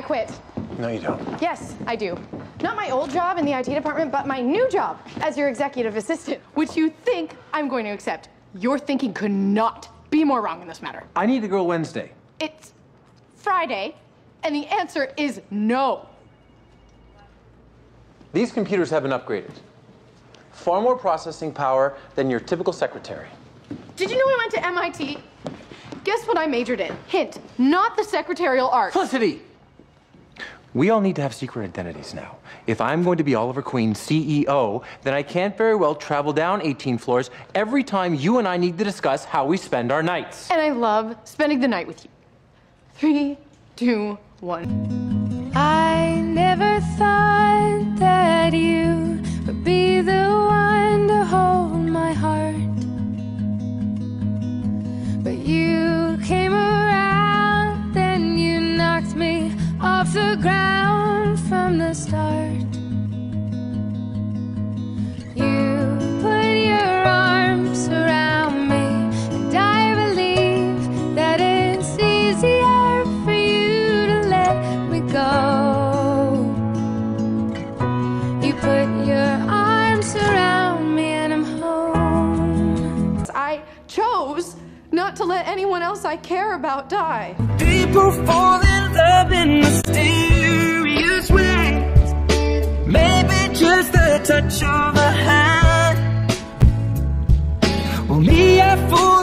I quit. No, you don't. Yes, I do. Not my old job in the IT department, but my new job as your executive assistant, which you think I'm going to accept. Your thinking could not be more wrong in this matter. I need the girl Wednesday. It's Friday, and the answer is no. These computers have been upgraded. Far more processing power than your typical secretary. Did you know I went to MIT? Guess what I majored in? Hint, not the secretarial arts. Felicity! We all need to have secret identities now. If I'm going to be Oliver Queen CEO, then I can't very well travel down 18 floors every time you and I need to discuss how we spend our nights. And I love spending the night with you. Three, two, one. Let anyone else I care about die. People fall in love in mysterious ways. Maybe just touch of a hand. Well, me, I fall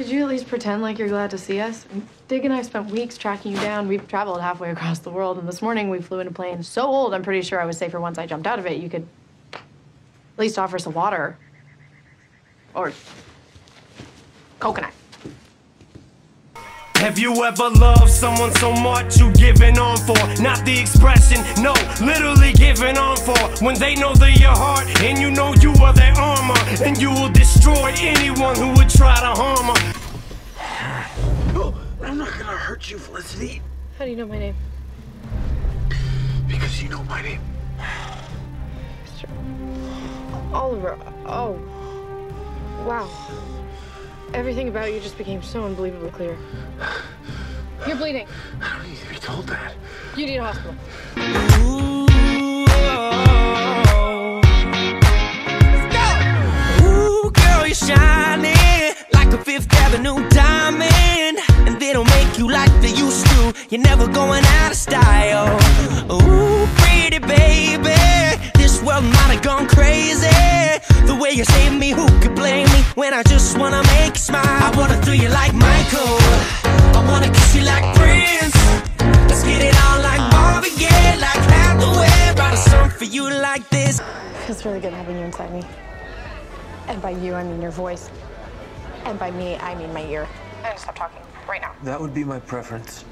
Could you at least pretend like you're glad to see us? Dig and I spent weeks tracking you down. We've traveled halfway across the world, and this morning we flew in a plane so old, I'm pretty sure I was safer once I jumped out of it. You could at least offer some water. Or coconut. Have you ever loved someone so much you giving on for? Not the expression, no, literally giving on for. When they know they're your heart and you know you are their armor, and you will destroy anyone who hurt you, Felicity, How do you know my name? because you know my name. Oliver. Oh. Wow. Everything about you just became so unbelievably clear. You're bleeding. I don't need to be told that. You need a hospital. Let's go. Ooh, girl, you're shining like a Fifth Avenue diamond. And don't make you like they used to. You're never going out of style. Ooh, pretty baby. This world might have gone crazy. The way you save me, who could blame me? When I just wanna make you smile. I wanna do you like Michael. I wanna kiss you like Prince. Let's get it on like Marvin like Hathaway. Write a song for you like this. Feels really good having you inside me. And by you, I mean your voice. And by me, I mean my ear. Gonna stop talking right now. That would be my preference.